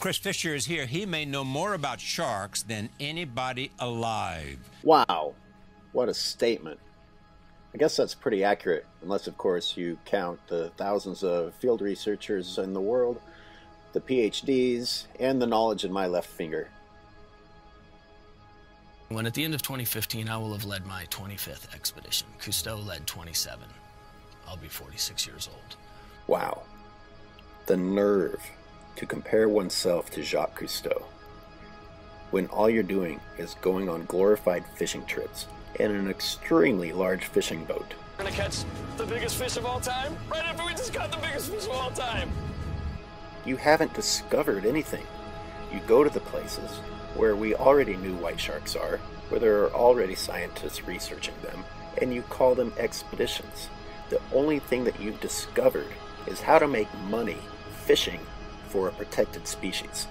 Chris Fischer is here. He may know more about sharks than anybody alive. Wow. What a statement. I guess that's pretty accurate, unless, of course, you count the thousands of field researchers in the world, the PhDs, and the knowledge in my left finger. When at the end of 2015, I will have led my 25th expedition. Cousteau led 27. I'll be 46 years old. Wow. The nerve to compare oneself to Jacques Cousteau when all you're doing is going on glorified fishing trips in an extremely large fishing boat. We're gonna catch the biggest fish of all time right after we just caught the biggest fish of all time. You haven't discovered anything. You go to the places where we already knew white sharks are, where there are already scientists researching them, and you call them expeditions. The only thing that you've discovered is how to make money fishing for a protected species.